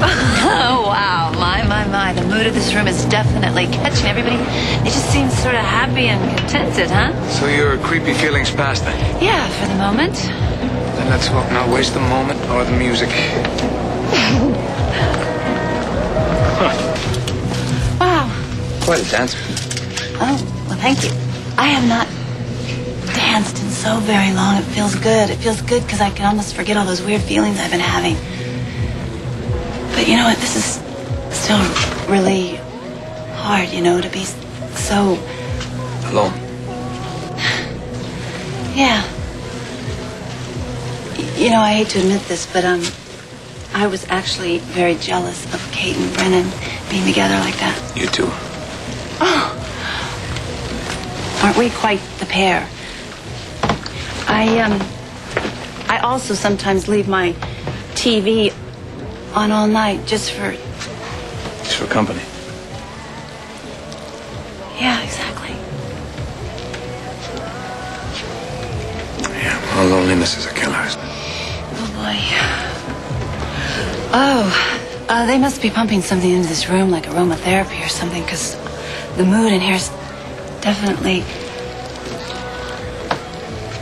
Oh, wow. My, my, my. The mood of this room is definitely catching everybody. They just seem sort of happy and contented, huh? So your creepy feelings past then? Yeah, for the moment. Then let's hope not waste the moment or the music. Wow. Quite a dancer. Oh, well, thank you. I have not danced in so very long. It feels good. It feels good because I can almost forget all those weird feelings I've been having. But you know what? This is still really hard, you know, to be so. Alone. Yeah. You know, I hate to admit this, but um, I was actually very jealous of Kate and Brennan being together like that. You too. Oh. Aren't we quite the pair? I um, I also sometimes leave my TV on all night just for. Just for company. Yeah, exactly. Yeah, well, loneliness is a killer. Oh boy. Oh, uh, they must be pumping something into this room like aromatherapy or something, because the mood in here's definitely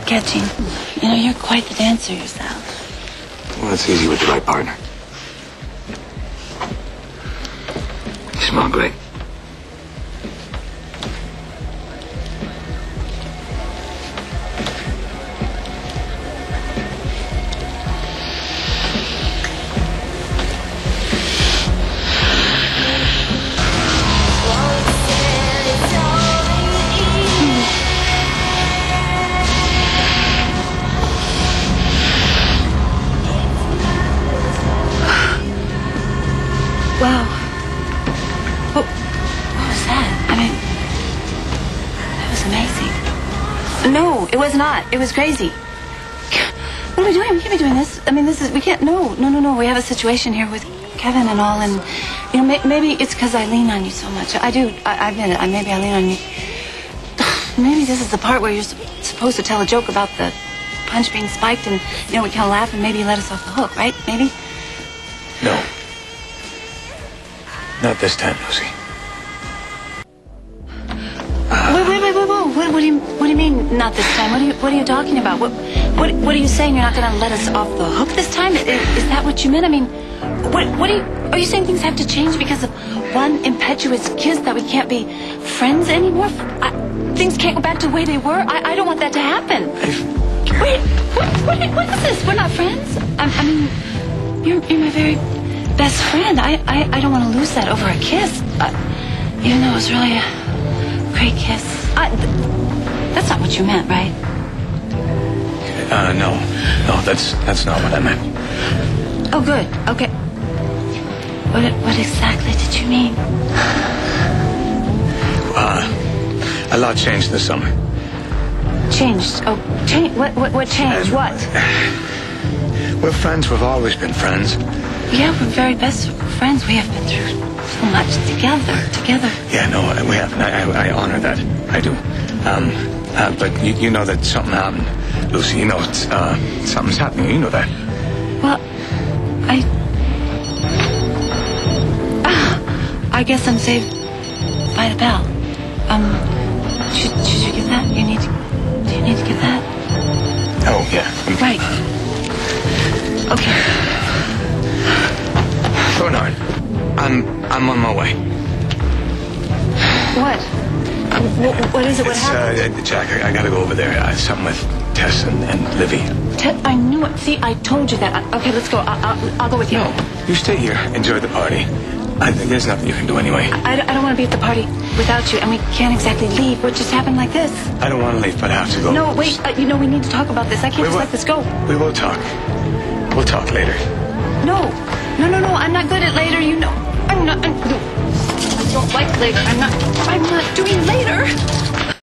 catching. You know, you're quite the dancer yourself. Well, it's easy with the right partner. Smell great. Wow. Mean, that was amazing. No, it was not. It was crazy. What are we doing? We can't be doing this. I mean, this is, we can't, no, no, no, no. We have a situation here with Kevin and all, and, you know, may, maybe it's because I lean on you so much. I do, I, I admit it. I, maybe I lean on you. Maybe this is the part where you're sup- supposed to tell a joke about the punch being spiked, and, you know, we kind of laugh, and maybe you let us off the hook, right? Maybe? No. Not this time, Lucy. What, do you What do you mean? Not this time? What are you What are you talking about? What What What are you saying? You're not going to let us off the hook this time? Is, is that what you meant? I mean, what What are you Are you saying things have to change because of one impetuous kiss that we can't be friends anymore? I, things can't go back to the way they were. I, I don't want that to happen. Wait, what, what, what is this? We're not friends. I, I mean, you're You're my very best friend. I I, I don't want to lose that over a kiss. Even though it was really a great kiss. I, that's not what you meant, right? Uh, no. No, that's that's not what I meant. Oh, good. Okay. What What exactly did you mean? Uh, a lot changed this summer. Changed. Oh, change. What What What changed? What? We're friends. We've always been friends. Yeah, we're very best friends. We have been through so much together. Together. Yeah, no, we have. and I, I, I honor that. I do. Um, uh, but you, you know that something happened, Lucy. You know it's, uh, something's happening. You know that. Well, I. Ah, I guess I'm saved by the bell. Um, should, should you get that? You need to. Do you need to get that? Oh yeah. Right. Okay. Bernard, I'm I'm on my way. What? What, what is it? What It's, happened? uh, Jack, I, I gotta go over there. Uh, something with Tess and, and Livvie. Ted, I knew it. See, I told you that. I- Okay, let's go. I, I'll, I'll go with you. No, you stay here. Enjoy the party. I there's nothing you can do anyway. I, I don't want to be at the party without you, and we can't exactly leave. What just happened like this? I don't want to leave, but I have to go. No, wait. Uh, you know, we need to talk about this. I can't We just will- let this go. We will talk. We'll talk later. No, no, no, no. I'm not good at later. You know, I'm not. I'm, no. I don't like later. I'm not. I'm not doing later.